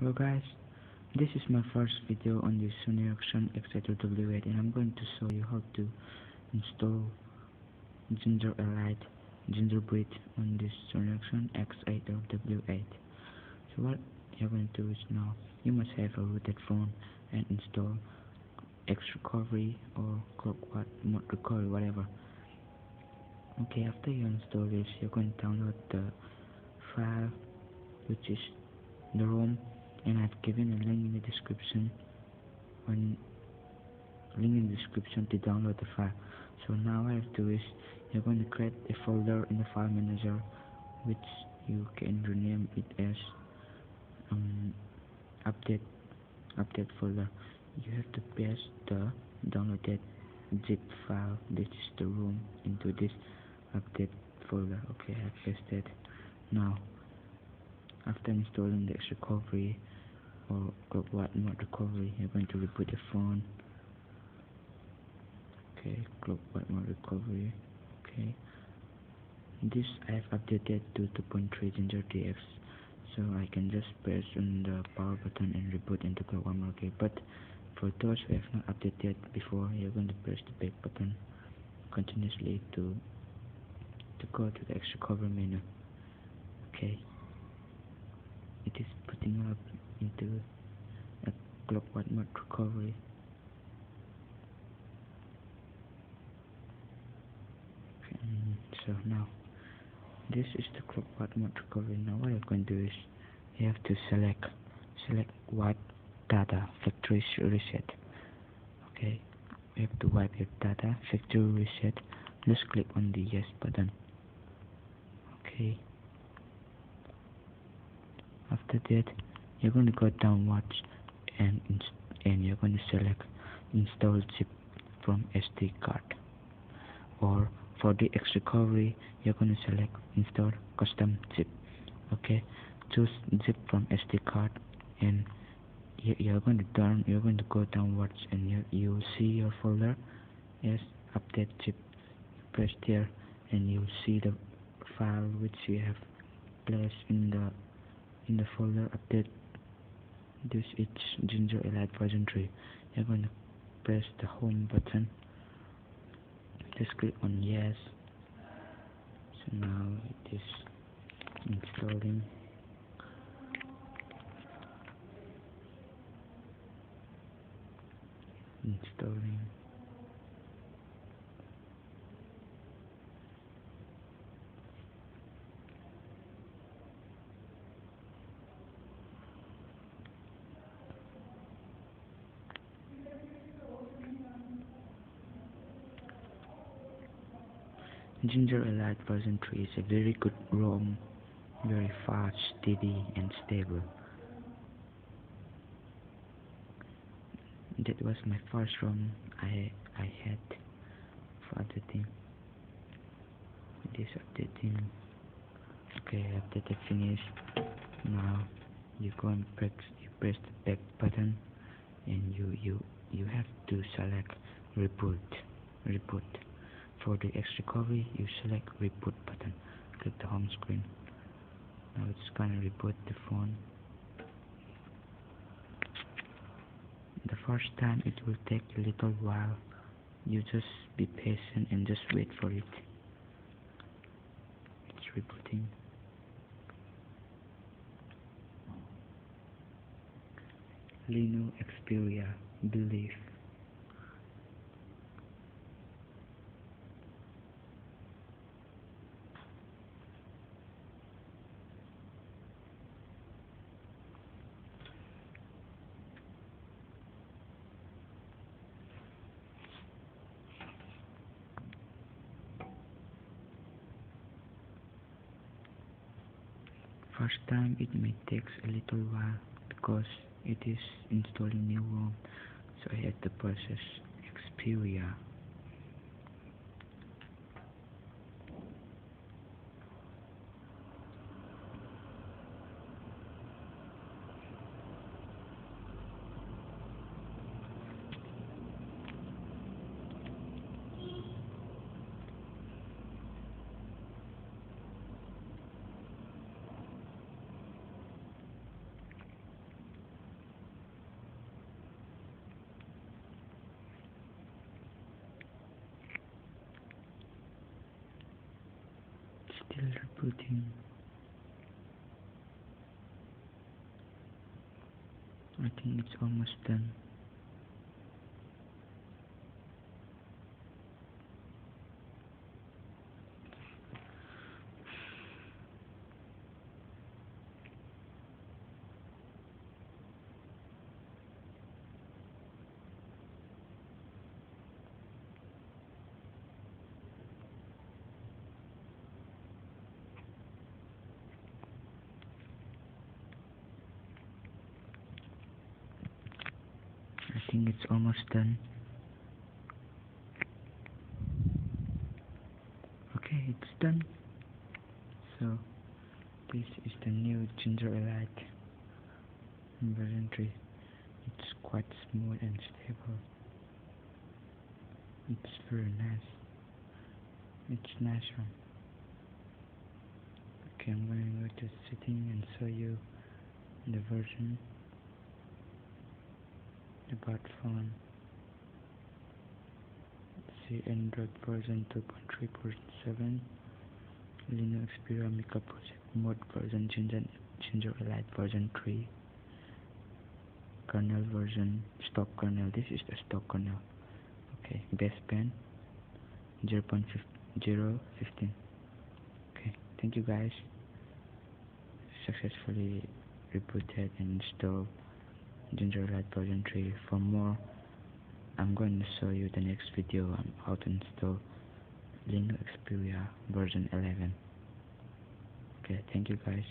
Hello guys, this is my first video on this Sony Action X8 W8 and I'm going to show you how to install Ginger Elite Gingerbread on this Sony Action X8 W8. So what you're going to do is now, you must have a rooted phone and install X recovery or clockwork mod recovery whatever. Okay, after you install this, you're going to download the file which is the ROM and I've given a link in the description when link in the description to download the file. So now I have to is you're going to create a folder in the file manager which you can rename it as um, update update folder. You have to paste the downloaded zip file this is the ROM into this update folder. Okay I've pasted. Now after installing the recovery or clockwork mod recovery you're going to reboot the phone. Okay clockwork mod recovery okay. This I have updated to 2.3 ginger TX so I can just press on the power button and reboot into clockwork mod okay but for those who have not updated before you're going to press the back button continuously to to go to the extra recovery menu. Okay. It is putting up into a clockwork mod recovery. So now this is the clockwork mod recovery. Now what you're going to do is you have to select select wipe data factory reset. Okay? You have to wipe your data factory reset. Just click on the yes button. Okay? After that you're going to go downwards and and you're going to select install zip from SD card. Or for the X recovery you're going to select install custom zip okay? Choose zip from SD card and you're going to turn you're going to go downwards and you you'll see your folder. Yes update zip press there and you'll see the file which you have placed in the in the folder update this is ginger elite version 3 you're going to press the home button. Just click on yes. So now it is installing. Installing Ginger Elite version 3 is a very good ROM, very fast, steady and stable. That was my first ROM I I had for updating. This updating. Okay, update finished. Now you go and press you press the back button and you you you have to select reboot reboot for the X recovery, you select reboot button. Click the home screen. Now it's gonna reboot the phone. The first time it will take a little while. You just be patient and just wait for it. It's rebooting. Linuxperia Believe first time it may take a little while because it is installing new ROM so I had to process Xperia I think it's almost done I think it's almost done. Okay it's done. So this is the new ginger elite version 3 it's quite smooth and stable. It's very nice. It's nice one. Okay I'm going to go to setting and show you the version about phone see Android version 2.3.7 Linuxperia MIKA project mode version Ginger, Ginger Elite version 3 kernel version stock kernel this is the stock kernel. Okay best baseband 0 0.015 okay thank you guys. Successfully rebooted and installed Ginger Elite version 3 for more I'm going to show you the next video on how to install Linux Xperia version 11 okay thank you guys